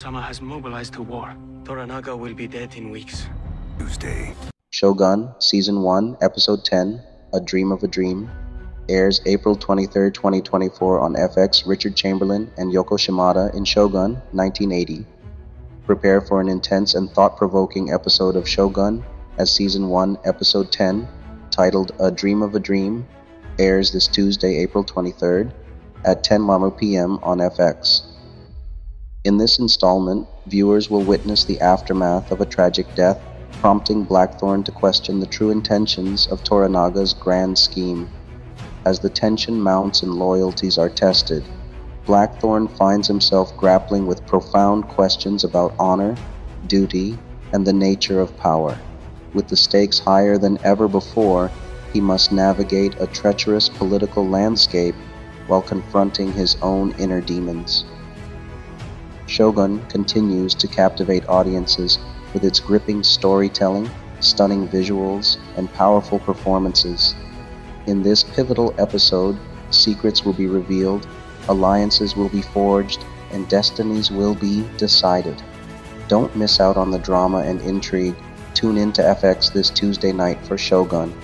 Sama has mobilized to war. Toranaga will be dead in weeks. Tuesday. Shogun, Season 1, Episode 10, A Dream of a Dream, airs April 23, 2024 on FX Richard Chamberlain and Yoko Shimada in Shogun, 1980. Prepare for an intense and thought provoking episode of Shogun as Season 1, Episode 10, titled A Dream of a Dream, airs this Tuesday, April 23rd at 10 Mama p.m. on FX. In this installment, viewers will witness the aftermath of a tragic death, prompting Blackthorn to question the true intentions of Toranaga's grand scheme. As the tension mounts and loyalties are tested, Blackthorn finds himself grappling with profound questions about honor, duty, and the nature of power. With the stakes higher than ever before, he must navigate a treacherous political landscape while confronting his own inner demons. Shogun continues to captivate audiences with its gripping storytelling, stunning visuals, and powerful performances. In this pivotal episode, secrets will be revealed, alliances will be forged, and destinies will be decided. Don't miss out on the drama and intrigue. Tune in to FX this Tuesday night for Shogun.